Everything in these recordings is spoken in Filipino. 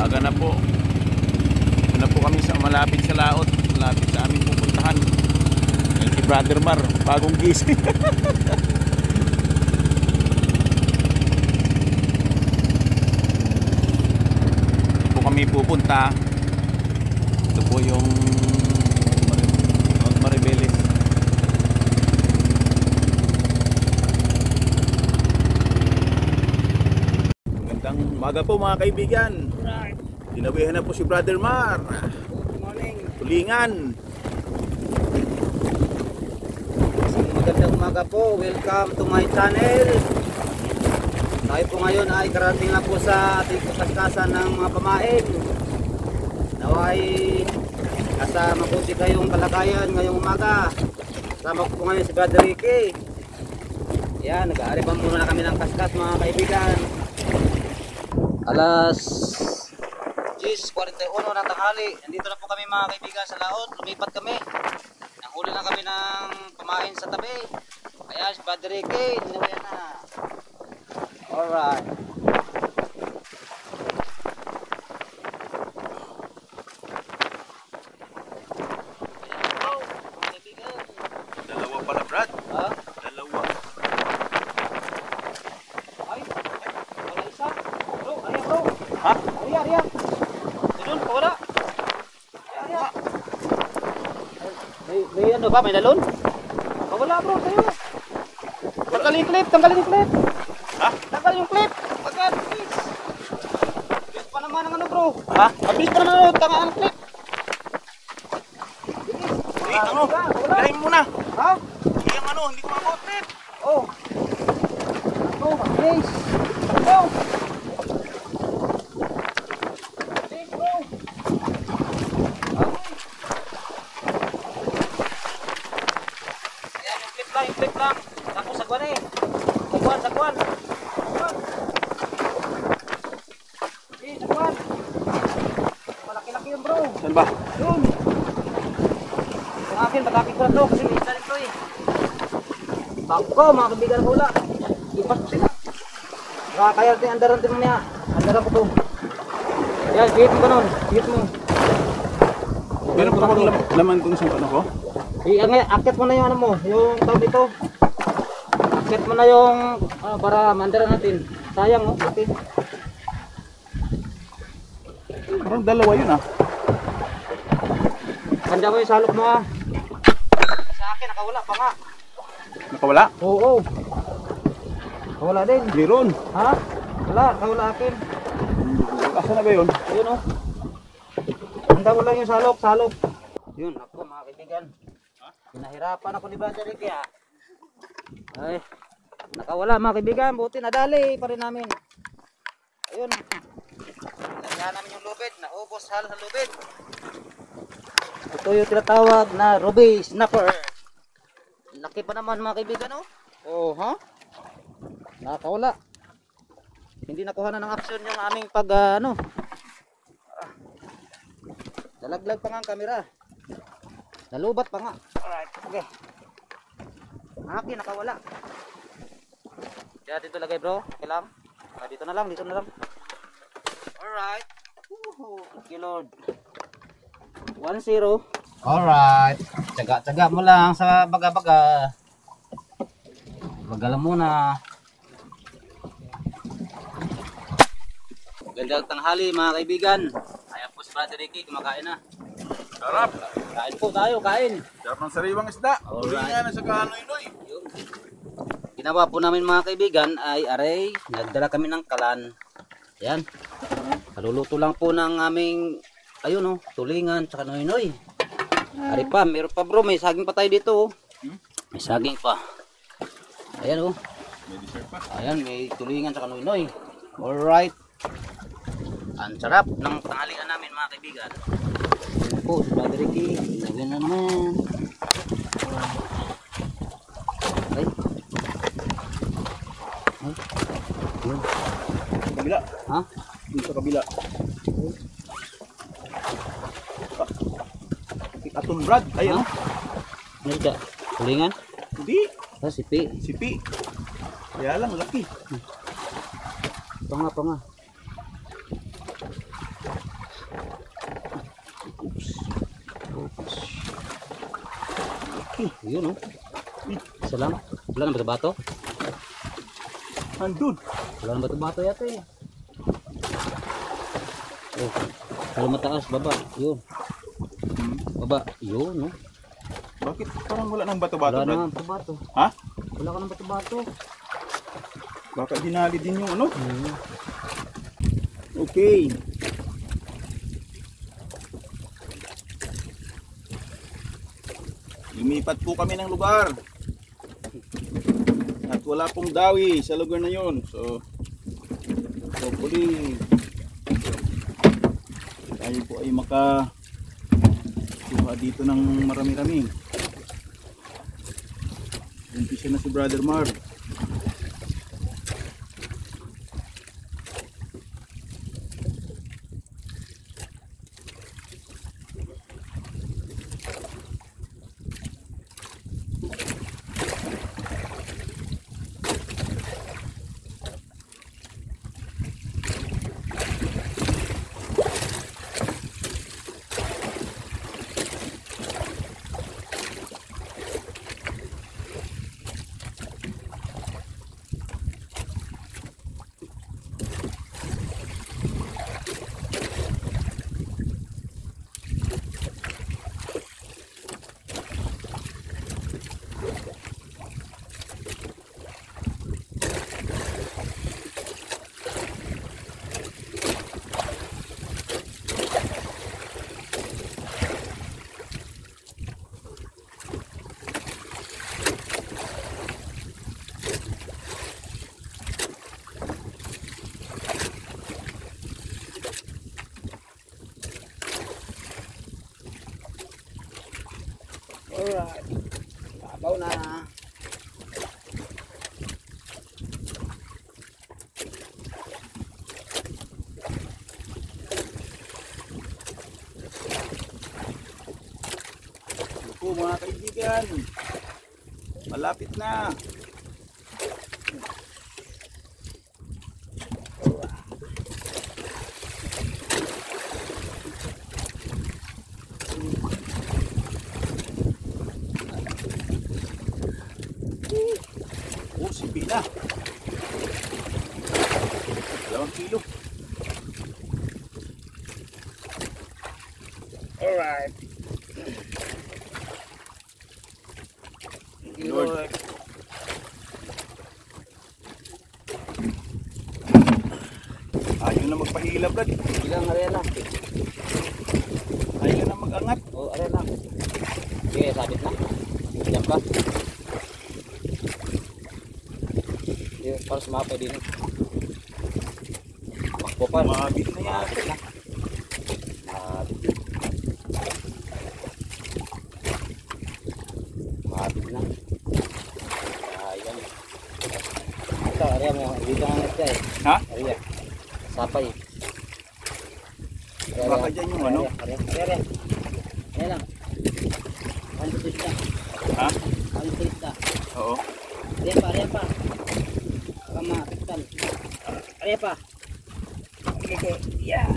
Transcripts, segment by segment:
Maaga na po. Na po kami sa malapit sa laot. Malapit sa aming pupuntahan. Yan si Brother Mar, bagong gising. Po kami pupunta. Ito po yung Mount Maribeles. Magandang po mga kaibigan. Dinawihan na po si Brother Mar. Good morning. Tulingan. Isang magandang umaga po. Welcome to my channel. Tayo po ngayon ay karating na po sa ating kaskasan ng mga pamain. Naway nasa mabuti kayong kalagayan ngayong umaga. Kasama ko po ngayon si Brother Ricky. Yan, nag-aaripan muna na kami ng kaskas mga kaibigan. Alas 10.41 ng tanghali. Nandito na po kami mga kaibigan sa laot. Lumipat kami. Nahuli na kami ng pamain sa tabi. Kaya si Brother Ricky, dinawayan na. Alright. Ayan po, mga kaibigan. Dalawa pala Brad. Ha? Dalawa. Ay, wala isa. Bro, ariya bro. Ha? Ariya, ariya. Doon, wala. Ariya, ariya. May, may ano ba? May dalon? Wala bro, sa'yo. Tanggalin yung clip, tanggalin yung clip. Ha? Tanggalin yung clip. Agad, please. Bilis pa naman ang ano bro. Ha? Mabilis pa naman ang tanga ang clip. Bilis. Wait, ano? Wala, wala. Galing mo na. Ha? Hindi yung ano, hindi ko makotrip. Oh. Oh, mabilis. Oh. Mabilis bro. Ayan, yung clip lang, yung clip lang. Tapos sagwan eh. Sagwan, sagwan. Sagwan. Eh, sagwan. Malaki-laki yun bro. Saan ba? Yun. Yung akin, pagkakit ko na to kasi minsan ito eh. Bako, mga kaibigan ko wala. Ipas ko sila. Kaya kaya natin andaran din mamaya. Andaran ko to. Yan, hit mo nun. Hit mo. Meron pa bang lam- laman kung sa ano ko? Ang, akit mo na yung ano mo, yung tawag dito. Akit mo na yung ah, para mandaran natin. Sayang oh, okay. Parang dalawa yun ah. Kanda mo yung salok mo ah. Sa akin, nakawala pa nga. Nakawala? Oo. Nakawala din. Meron. Ha? Wala, nakawala akin. Asa na ba yun? Ayun oh. Handa mo lang yung salok, salok. Yun, ako mga kaibigan. Pinahirapan ako ni Brother Ricky ah. Ay, nakawala mga kaibigan. Buti nadali pa rin namin. Ayun. Lagyan namin yung lubid. Naubos halos sa lubid. Ito yung tinatawag na ruby snapper. Laki pa naman mga kaibigan oh. Oh, ha? Nakawala. Hindi nakuha na ng action yung aming pag ah, ano. Ah. Dalaglag pa nga ang camera. Nalubat pa nga. Alright, okay. Akin nakawala. Kaya dito lagay bro. Okay lang. Ah, dito na lang, dito na lang. Alright. Woohoo. Thank you Lord. 1-0. Alright. Tsaga-tsaga mo lang sa baga-baga. Baga lang muna. Gandang tanghali mga kaibigan. Ayan po si Brother Ricky, kumakain na. Sarap. Kain po tayo, kain. Sarap ng sariwang isda. Alright. Tulingan na sa kanoy-noy. Yun. Ginawa po namin mga kaibigan ay aray, nagdala kami ng kalan. Yan. Kaluluto lang po ng aming ayun oh, tulingan tsaka noy-noy. Ari pa, meron pa bro, may saging pa tayo dito oh. May saging pa. Ayan oh. May pa. Ayan, may tulingan tsaka noy-noy. Alright. Ang sarap ng tanghalian namin mga kaibigan. Ayan po, si Brother Ricky. Lagyan na naman. Ay. Ay. Sa kabila. Ha? Dito sa kabila. Aton Brad. Ay, ano? Ano ka? Kulingan? Hindi. Ah, sipi. Sipi. Kaya lang, laki. Hmm. Ito nga, ito nga. Oops. Oops. Laki. Yun, oh. Salam. Wala na ba ito bato? Andun. Wala na ba ito bato yata. Eh. Oh. Kalau mataas, baba. Yun. Baba. Yun oh. Bakit parang wala nang bato-bato, Wala Brad? na bato-bato. Ha? Wala ka ng bato-bato. Baka dinali din yung ano? Hmm. Okay. Lumipat po kami ng lugar. At wala pong dawi sa lugar na yon. So, hopefully, tayo po ay maka kuha dito ng marami-rami. Umpisa na si Brother Marv. Alright. Babaw na. Opo kaibigan. Malapit na. Oh, sipi na. Dalawang kilo. Alright. Lord. Ayaw na magpahila, Brad. Ilang arena. Ayaw na mag-angat. Oh, arena. Okay, sabit na. Diyan pa. Sumapay din. Yeah.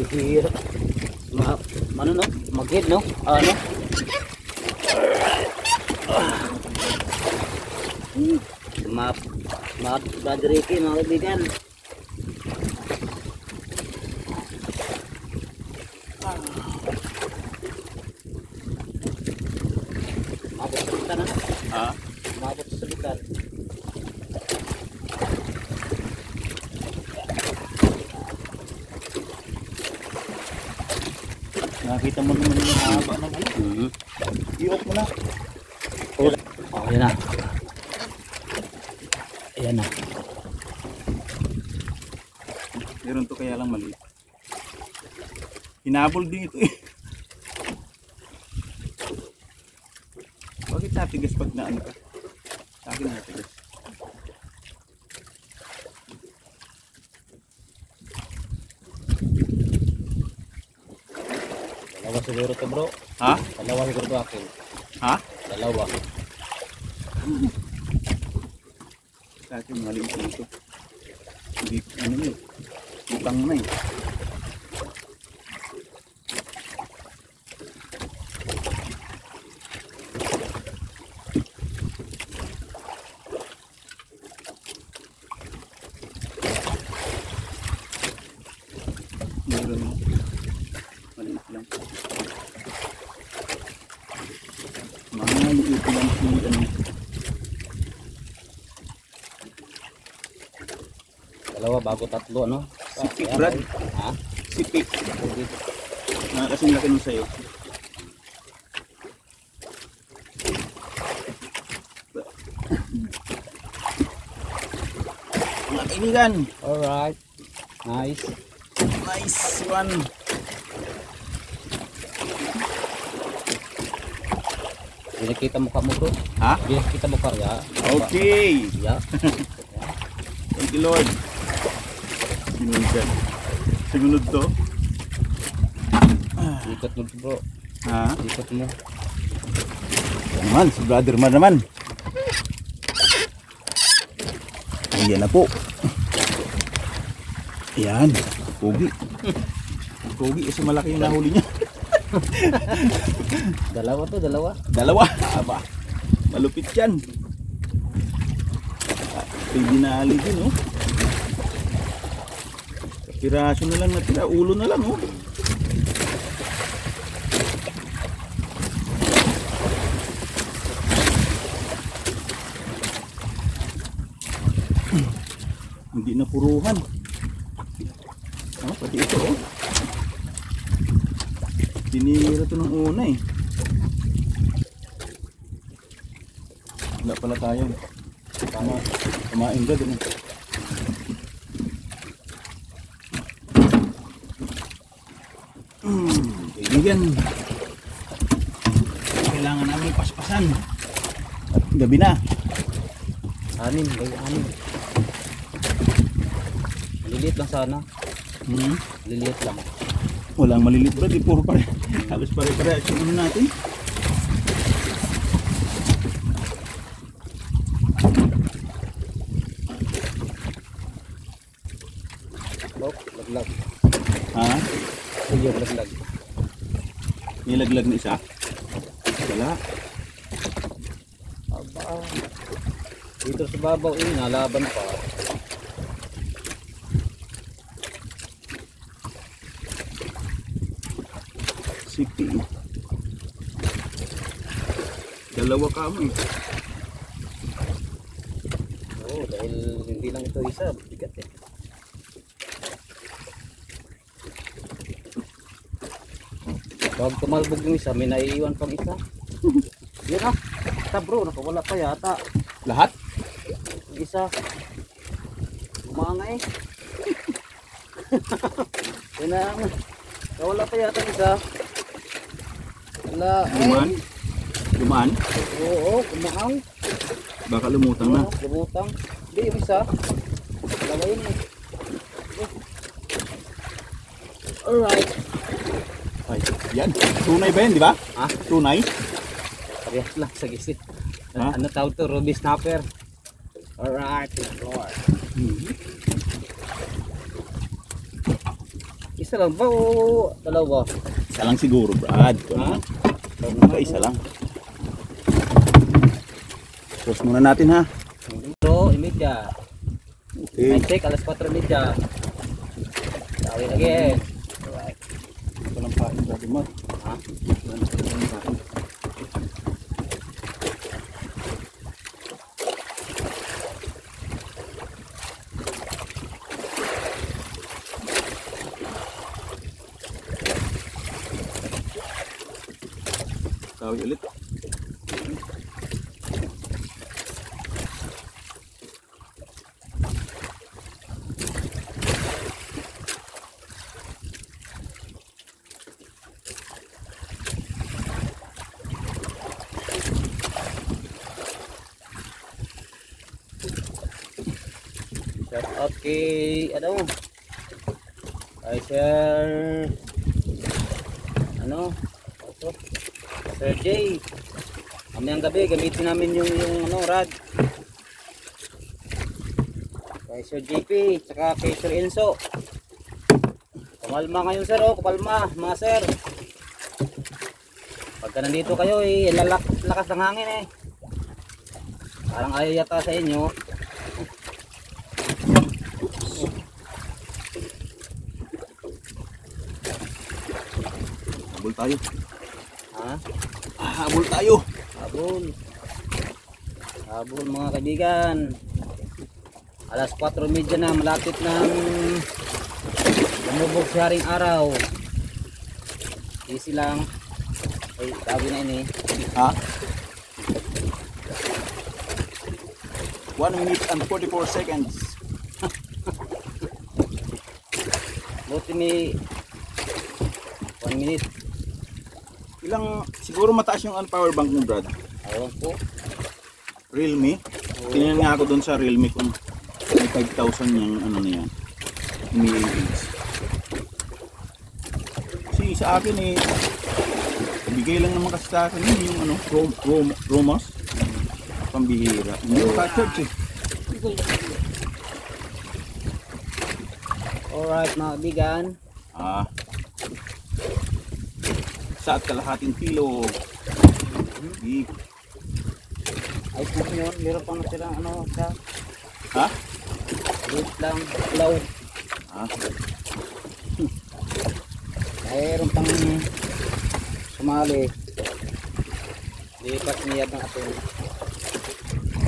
Hihira. Ma, ano no? Magid no? Ah, Ano? Ma, ma, Brother Ricky, mga kaibigan. Nakita mo naman yung haba ng ano. Mm-hmm. I-off mo na. Oh, yan na. Ayan na. Meron to kaya lang maliit. Hinabol din ito eh. Bakit natigas pag naano ka? Sa akin natigas. Dalawa siguro to bro. Ha? Dalawa siguro to akin. Ha? Dalawa. Akin maliit na ito. Hindi, ano na eh. Utang na eh. itsura mo. Maliit lang. Maliit lang si ano. Dalawa bago tatlo, ano? Sipi, Ayan, Brad. Ha? Sipi. Pwede. Na kasing laki nung sayo. Mga kaibigan, Alright. Nice. nice one. Pinakita mo ka mo bro. Ha? Pinakita mo ka ya. Okay. Ya. Thank you Lord. Sinunod ka. Sinunod to. Ikot mo bro. Ha? Ikot mo. Naman, si brother man naman. Ayan na po. Ayan, pogi. Pogi, kasi malaki yung nahuli niya. Dalawa to, dalawa. Dalawa. Aba, malupit yan. May dinali din, oh. Piraso na lang natira, ulo na lang, oh. Hindi na puruhan. Ah, pati ito, oh. Tinira to ng una, eh. Wala pala tayo. Tama. Kumain ka din. Hmm, kaibigan. Kailangan namin paspasan. Gabi na. Anim, may anim. Maliliit lang sana. Hmm. Maliliit lang. Walang malilit bro, di puro pare. Halos pare-pare yung ano natin. Oh, laglag. Ha? Sige, laglag. Nilaglag na isa? Wala. Aba. Dito sa babaw, eh, nalaban pa. Sipi. Dalawa ka mo eh. Oo, dahil hindi lang ito isa, bigat eh. Pag tumalbog yung isa, may naiiwan pang isa. Yun ah. Ita bro, nakawala pa yata. Lahat? Isa. Umanga eh. Yun na ang. Nakawala pa yata isa. Wala. Dumaan? Dumaan? Oo, kumaang. Baka lumutang na. Oo, lumutang. Hindi, yung isa. Dalawa yun eh. Alright. Ay, yan. Tunay ba yan, di ba? Ha? Tunay? Parehas lang sa gisit. Ano tawag to? Ruby snapper. Alright. Lord. Isa lang ba o dalawa? Isa lang siguro, Brad. Ha? Baka isa lang. Pause muna natin ha. So, imedya. Okay. Time check, alas 4 imedya. Tawin again. Alright. Pain, Brad Mar. Ha? Walang pain. Tawag ulit. Shout out kay ano? Kay Sir ano? Ito. Sir J. Mamayang gabi gamitin namin yung yung ano rad. Kay Sir JP tsaka kay Sir Enzo. Kumalma ngayon sir oh, kumalma mga sir. Pagka nandito kayo eh, lalak lakas ng hangin eh. Parang ayaw yata sa inyo. tayo. Ha? Habol tayo. Habol. Habol mga kaibigan. Alas 4.30 na, malapit ng lumubog si Haring Araw. Easy lang. Ay, sabi na ini. Ha? 1 minute and 44 seconds. Buti may 1 minute. Ilang, siguro mataas yung ano, power bank mo, Brad. Ayaw po. Realme. Tingnan nga ako doon sa Realme kung may 5,000 yung ano na yan. Milliamps. Kasi sa akin eh, bigay lang naman kasi sa akin yun, yung ano, Rom, Rom, Romos. Pambihira. Hindi ko ka-church eh. Alright mga kaibigan. Ah. Sa at kalahating kilo. Di. Ayos na yun. Meron pang natirang ano sa Ha? wait lang. Flow. Ah. Mayroon pang sumali. Lipat niyad ng atin.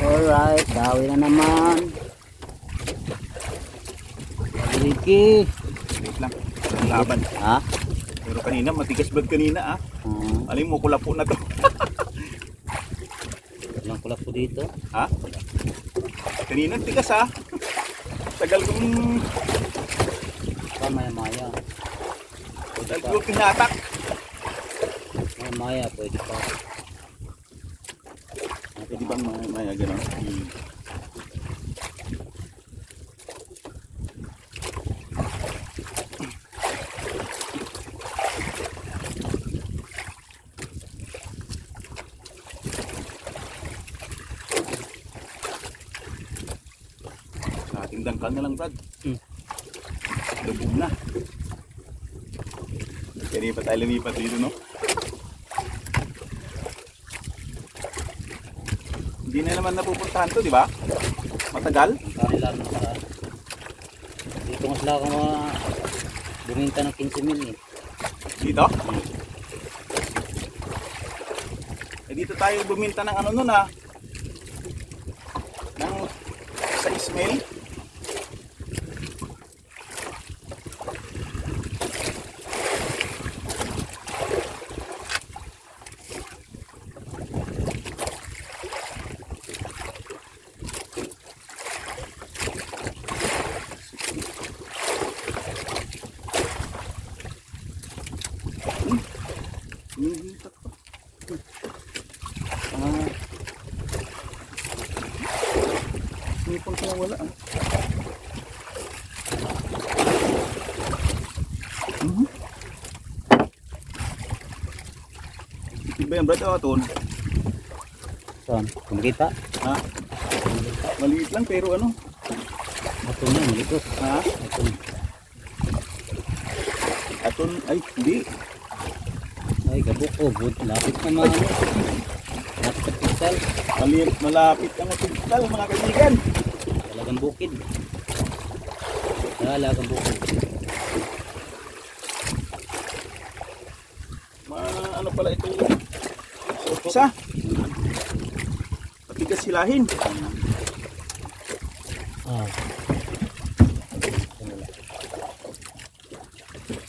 Alright, bawi na naman. Ricky. Wait lang. Ang laban. Ha? Kanina, matigas blood kanina ah. Uh, Alim mo, kula po na to. ilang kulap po dito. Ha? Kanina, tigas ah. Tagal kong, Pa maya maya. Pwede tagal kong pinatak. Maya maya pwede pa. Pwede bang may, may gano'n? Hmm. Dangkal na lang, Brad. Hmm. Lubog na. Kanina pa tayo lumipat dito, no? Hindi na naman napupuntahan to, di ba? Matagal? Ang kanila na nakaraan. Dito nga sila ka mga buminta ng 15 mil eh. Dito? Eh dito tayo buminta ng ano nun ah. Ng sa Ismail. Hinihintak pa. Ah. Sinipon ko wala ah. Mhm. Iba yan, Brad, o aton? Saan? Kumikita? Ha? Maliit lang pero ano? Ito na, malikot. Ha? Ito. Aton, ay, hindi. Ay, kabuko. Bud, lapit naman. Ano? Lapit sa pistal. Maliit, malapit ang hospital, mga kaibigan. Talagang bukid. Talagang bukid. Ma, ano pala ito? Isa. Patigas silahin. Ah.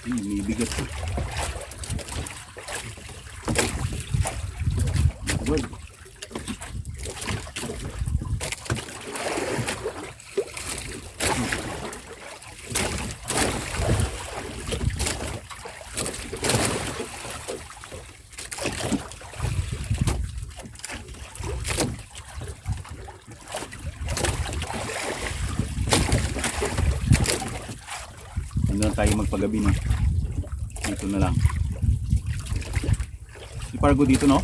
Hmm, may bigat. Well, Hindi na magpagabi no. Dito na lang. Si Pargo dito no?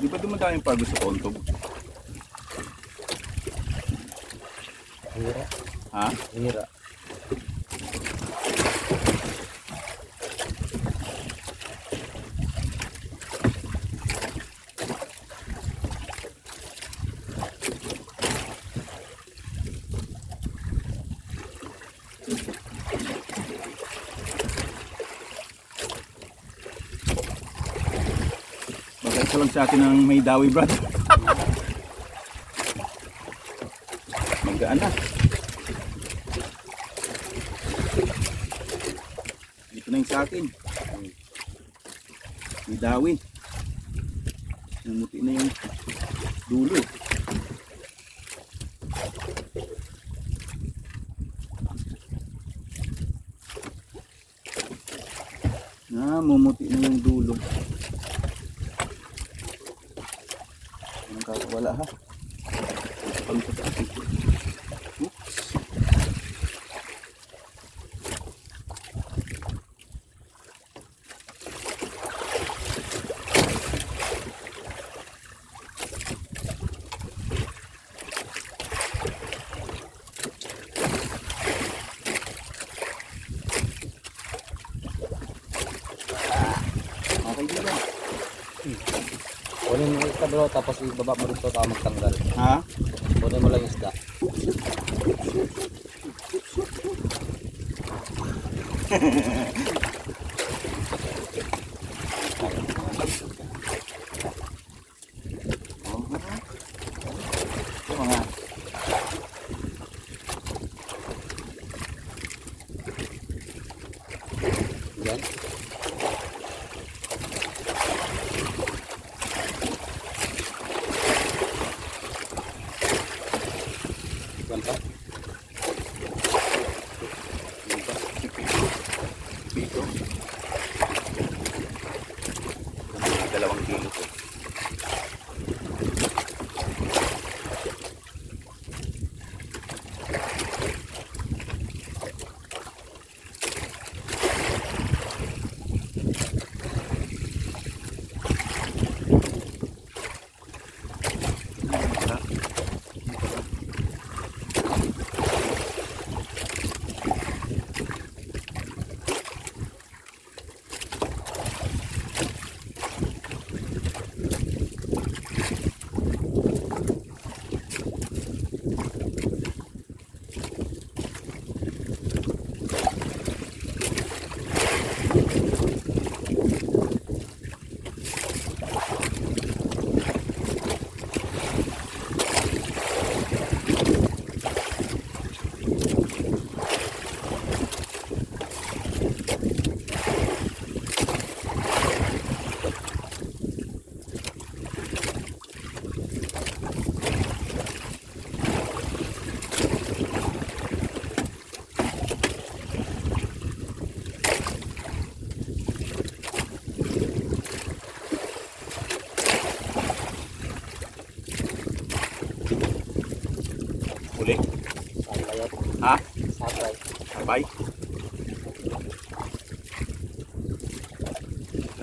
Di ba dumadaan yung Pargo sa Pontog? Hira. Ha? Hira. ka lang sa atin ng may dawi, brad. Magaan na. Dito na yung sa akin. May dawi. Namuti na yung dulo. Ah, mumuti na yung dulo. Anong kakawala ha? Pang sa taas. Oops. Okay din yan. Kunin mo yung isda bro, tapos ibaba mo rito para magtanggal. Ha? Kunin mo lang isda.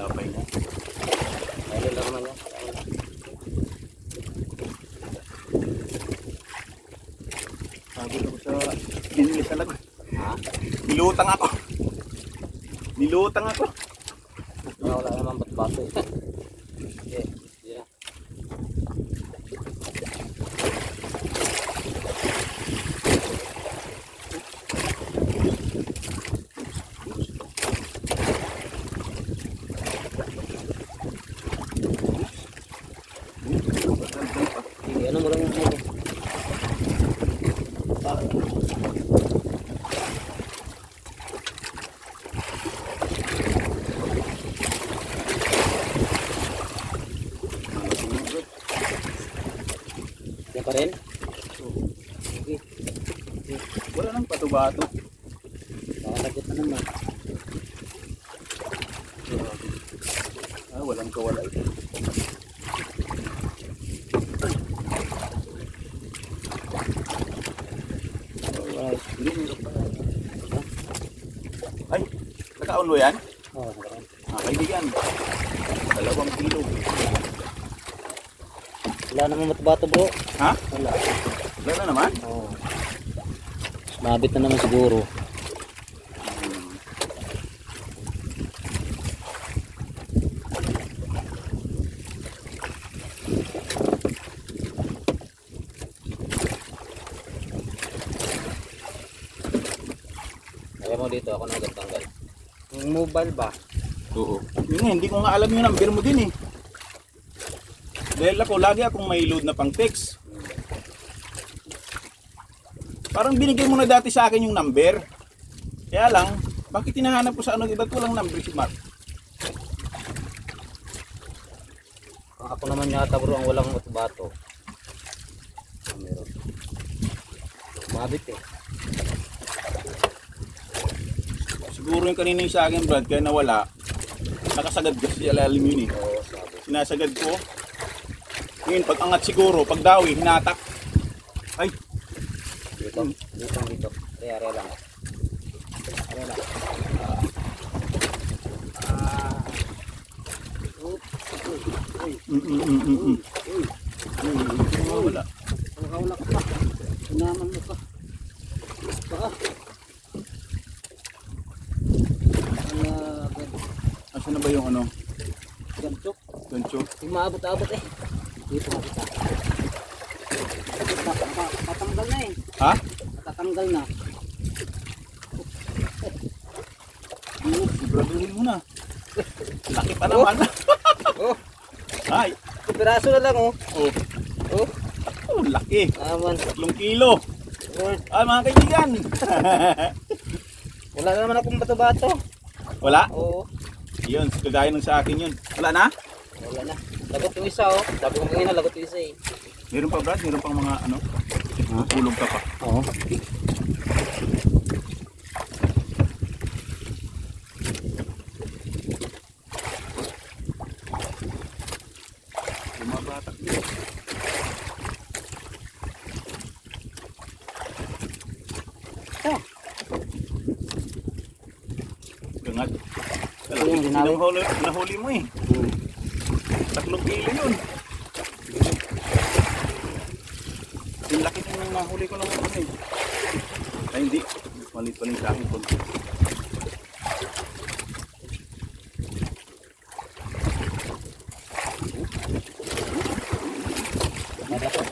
Sabay na. Ayun lang naman yan. Pagod ako sa English talaga. Ha? Nilutang ako. Nilutang ako. Wala, wala naman ba't bato eh. Okay. Yan. Sige, ano mo lang yung ano. Yan pa rin? Sige. Wala nang pato-bato. Nakalagot na naman. Ah, walang kawala ito. Alright. Hindi, meron pa. Ay, nakaon mo yan? Nakaraan. Ah, kaibigan. Dalawang kilo. Wala naman matbato bro. Ha? Wala. Wala na naman? Oo. Mabit na naman siguro. Hmm. Kaya mo dito, ako na tanggal. Mobile ba? Oo. Yun nga, hindi ko nga alam yung number mo din eh. Dahil ako, lagi akong may load na pang text. Parang binigay mo na dati sa akin yung number. Kaya lang, bakit hinahanap ko sa ano, iba't walang number si Mark? Ako naman yata bro ang walang bato. Ah, meron. Mabit eh. Siguro yung kanina yung sa akin, Brad, kaya nawala. Nakasagad kasi sa ilalim yun eh. Oo, sabi. Sinasagad ko. Ngayon, pag angat siguro, pag dawi, hinatak. Ay, Dito. Dito, dito. Are, are lang. Are lang. Ah. Oops. Uy, uy, mm, mm, mm, mm, mm. uy. Nawawala. Nakawala ka pa. Inaman mo pa. Baka. Ala, gan. Asa na ba yung ano? Gancho. Hindi maabot-abot eh. Dito na kita. Tat- tat- Tatanggal na eh. Ha? Tatanggal na. Siguraduhin mo na. Laki pa naman. Oh, Ay, piraso na lang oh. oh, Oh, oh laki. aman. Tatlong kilo. Oh, Ay, mga kaibigan. Wala na naman akong bato-bato. Wala? Oo. Yun, kagaya nung sa akin yun. Wala na? Lagot yung isa oh. Sabi ko kanina lagot yung isa eh. Meron pa, Brad? Meron pang mga ano? Tulog ka pa. Oo. Bumabatak din. Ah. Gangat. Ito yung ginawi. Nahuli, nahuli mo eh. Tatlong kilo yun. Yung laki ng nahuli ko ng ano. Ay hindi. Malit pa rin sa. konti. Nadato.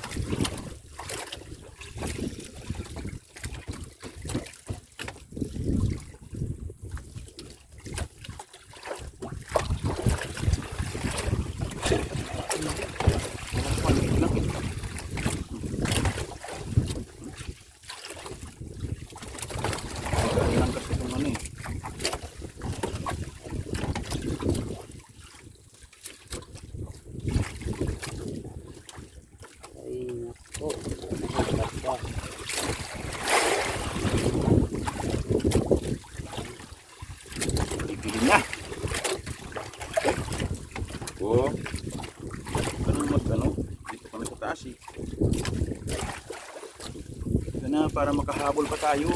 Maliit lang eh. Ilang kasi itong ano eh. Ay, nako. Nako. Pipili niya. Oo. Ganun mag ano. Dito kami sa taas eh. Ito na makahabol pa tayo.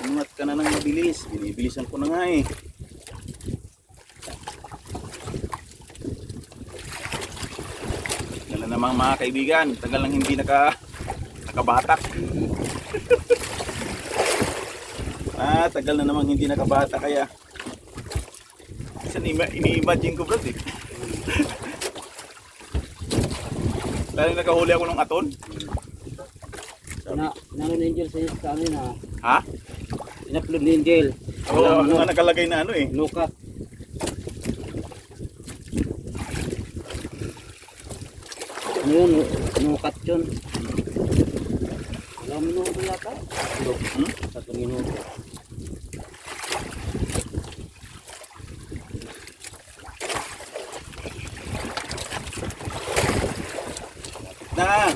Umangat ka na ng mabilis. Binibilisan ko na nga eh. Yan na naman mga kaibigan. Tagal nang hindi naka nakabatak. ah, tagal na namang hindi nakabata kaya Minsan ima- ini-imagine ko bro eh. Lalo nakahuli ako ng aton. Na, nano ni Angel sa sa amin ha. Ha? In-upload ni Angel. Oo, Walang ano ano, nakalagay na ano eh. cut. Ano yun? Cut yun. Ilang minuto yata? Hmm? Tatlong minuto. Na!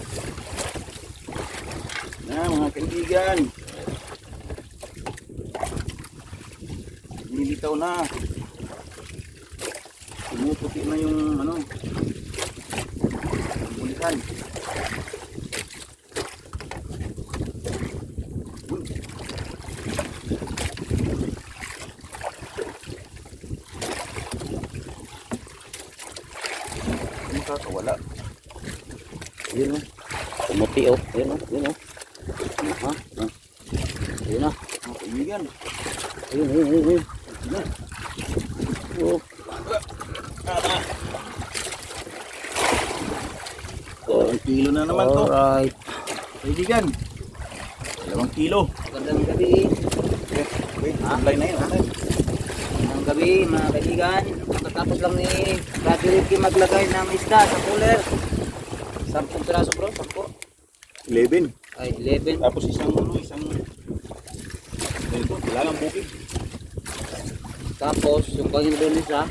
Na mga kaibigan. Nilitaw na. Pumuputi na yung ano. Bulikan. Uy. Kakawala? Yun o. Pumuti o. Yun o. Yun o. Ha? Yun o. Mga kaibigan. Ayun, ayun, ayun, ayun. Na. Oh. Dalawang kilo na naman to. Alright. Kaibigan. Dalawang kilo. Magandang gabi. Okay, wait, online na yun. Magandang gabi mga kaibigan. Pagkatapos lang ni Brother Ricky maglagay ng isda sa cooler. Sampung piraso bro, sampo. 11. Ay, 11. Tapos isang ano, isang ganito, wala lang bukid. Tapos, yung pang 11 isa.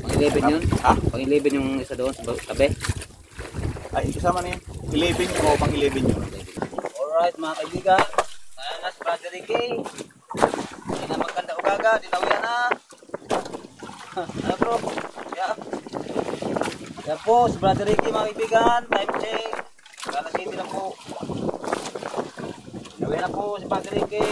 Pang 11 yun. Ha? Pang 11 yung isa doon sa tabi. Ay, kasama na yan. 11 o pang 11 yun. Alright mga kaibigan. Si Brother Ricky. Hindi na magkanda ugaga. Dinawian na. ano bro? Yeah. Yan po, si Brother Ricky mga kaibigan. Time check. Kala city na po. Dinawian na po si Brother Ricky.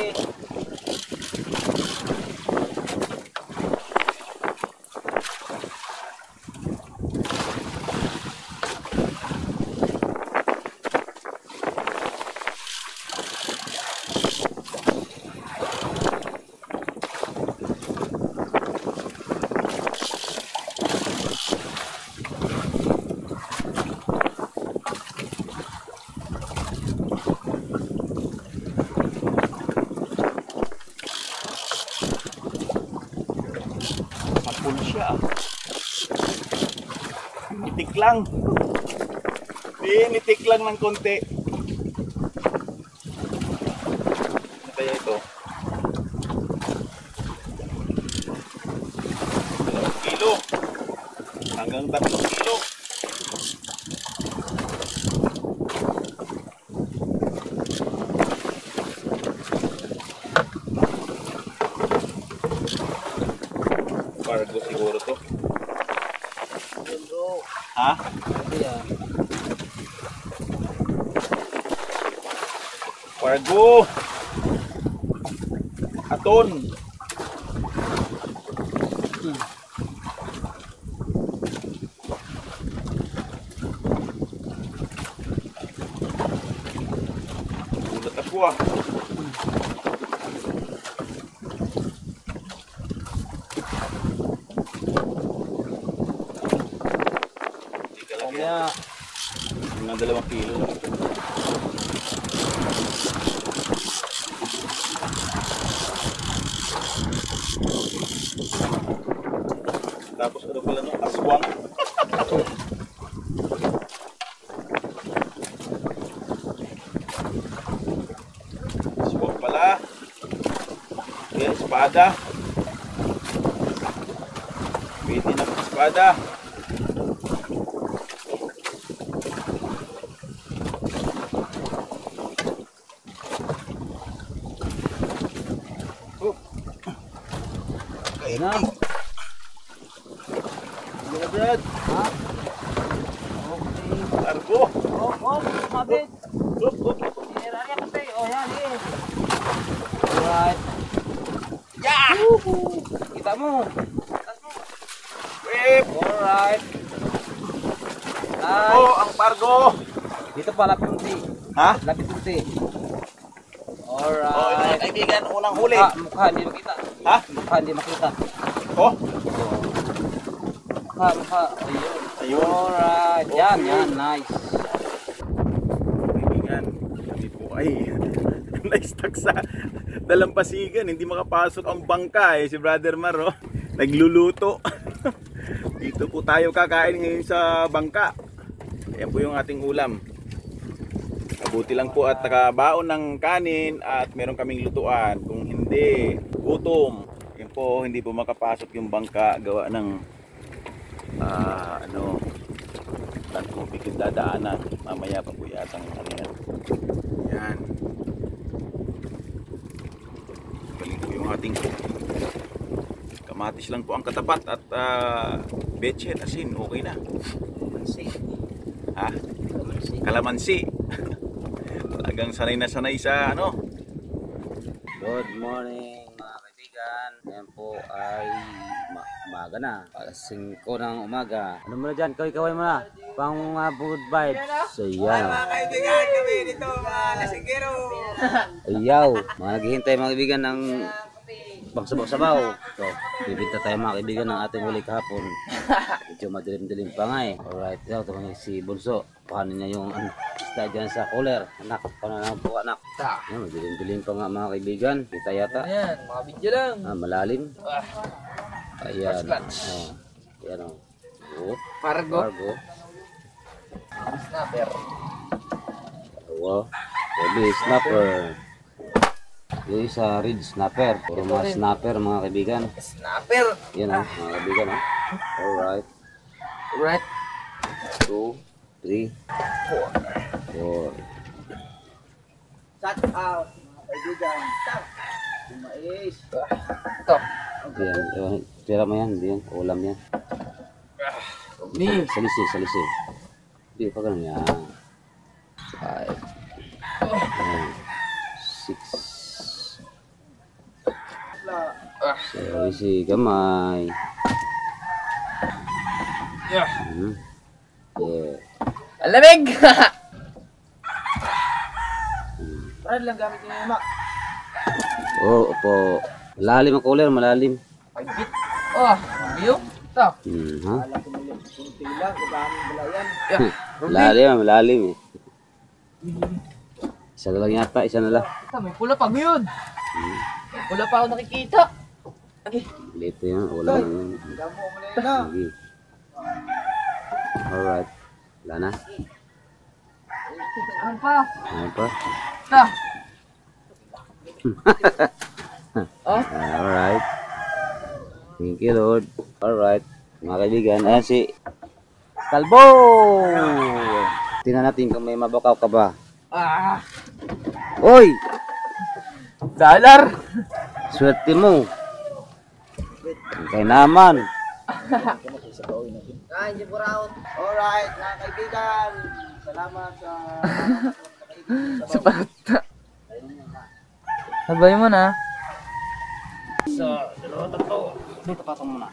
Lang. Nitik lang ng konti. Ano kaya ito? Dalawang kilo. Hanggang tatlong kilo. Cargo siguro to. Yun bro. Ha? Ito yan. Cargo! Aton! Hmm. Gulat ako ah. Teka lang yan. Kaya, Mga dalawang kilo lang. Tapos ano pala no? Aswang. Aswang pala. Okay, espada. Pwede na ang espada. Oh. ayun na. Mga brad, Ha? Okay. cargo. Oh, oh, mabit. Look, look. Inirarya kasi. Oh, yan eh. Alright. Yeah! Woohoo! Kita mo. Taas mo. Alright. Nice. Oh, ang pargo! Dito pa, lapit unti. Ha? Lapit unti. Oh, ito mga Alright. kaibigan, unang huli. Mukha, mukha, hindi makita. Ha? Mukha, hindi makita. Oh, Mukha, mukha. Ayun. ayun. Alright. Yan, yan. Nice. Kaibigan, kami po ay na-stuck sa dalampasigan. Hindi makapasok ang bangka eh, si Brother Maro. Nagluluto. Dito po tayo kakain ngayon sa bangka. Ayan po yung ating ulam. Mabuti lang po at nakabaon ng kanin at meron kaming lutuan. Kung hindi, gutom. Yan po, hindi po makapasok yung bangka gawa ng ah, ano, lang po biglang dadaanan. Mamaya pa po yata ang ano yan. Yan. Galing po yung ating kamatis lang po ang katapat at uh, betched asin okay na. Mansi. Ha? Mansi. Kalamansi. Talagang sanay na sanay sa ano. Good morning mga kaibigan. Ngayon po ay ma- umaga na. Alas 5 ng umaga. Ano mo na dyan? Kaway-kaway mo na. Pang uh, good vibes. So yan. Mga kaibigan kami dito, mga lasinggero. Ayaw. Mga naghihintay mga kaibigan ng pang sabaw-sabaw. So, bibinta tayo mga kaibigan ng ating huli kahapon. Medyo madilim-dilim pa nga eh. Alright, ito, ito si Bunso. Paano niya yung ano, isda dyan sa cooler. Anak, paano na po anak? Ayan, madilim-dilim pa nga mga kaibigan. Kita yata. Ayan, mga video lang. Ah, malalim. Ah, Ayan. First clutch. Oh. Ayan o. Oh. Fargo. Cargo. Snapper. Dalawa. Sabi, snapper. Yung isa, red snapper. Puro mga snapper mga kaibigan. Snapper. Yan o, mga kaibigan o. Alright. Right. Two, three, Four. four. Shut out. Mga kaibigan. Mais. Ito. Yan, yan. Tira mo yan, hindi yan. Ulam yan. Ni. Salisi, salisi. Hindi pa ganun yan. Five. Nine. Six. Ah. Salisi, gamay. Yeah. Hmm. Yeah. Alamig! Brad lang gamit niyo yung mak. Oo, opo. Malalim ang cooler, malalim. Ay, bit. Oh, view. Ito. Hmm, ha? Yeah. Malalim, ah, malalim eh. Isa na lang yata, isa na lang. Ito, may pula pa yun. May pula pa ako nakikita. Lito yan, ulam na yan. Sige. Alright. Wala na? Ano pa? Ano pa? Ito. oh, Alright. Thank you, Lord. Alright. Mga kaibigan, ayan si Kalbo! Tingnan natin kung may mabakaw ka ba. ah, Hoy! dollar. Swerte mo. Kay naman. Kain di Buraut. Alright, mga kaibigan. Salamat sa Sa pata. Sabay mo na. Dito patong muna.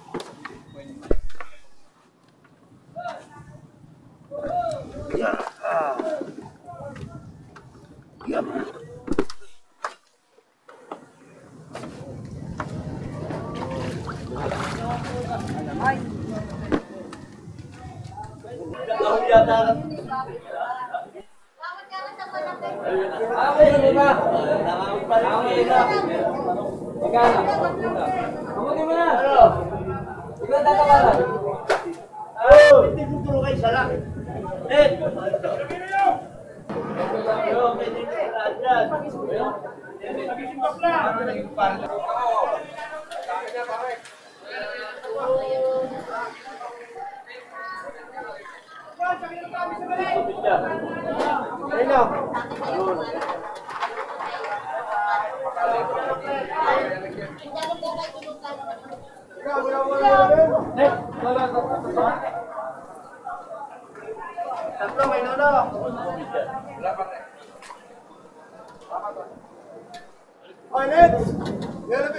Tatlo, may nono. Toilet! Yellow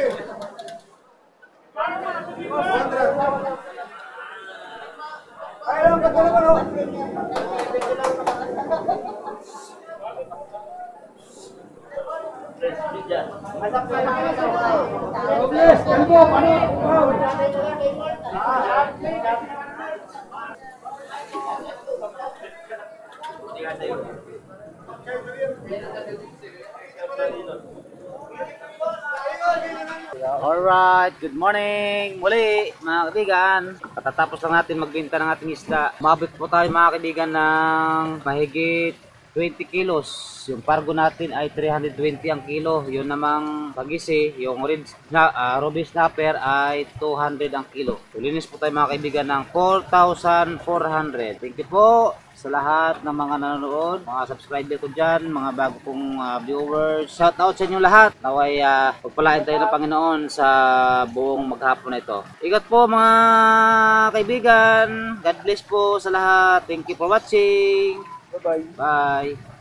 Ay lang, katulog ko no? Robles, tempo, panik! Alright, good morning! Muli, mga kaibigan. Katatapos lang natin magbenta ng ating isda. Umabot po tayo mga kaibigan ng mahigit 20 kilos. Yung pargo natin ay 320 ang kilo. Yun namang pagisi, yung red na, uh, ruby snapper ay 200 ang kilo. Tulinis po tayo mga kaibigan ng 4,400. Thank you po sa lahat ng mga nanonood, mga subscriber ko dyan, mga bago kong ah, viewers. Shout out sa inyo lahat. Naway uh, pagpalain tayo ng Panginoon sa buong maghapon na ito. Ingat po mga kaibigan. God bless po sa lahat. Thank you for watching. Bye-bye. Bye.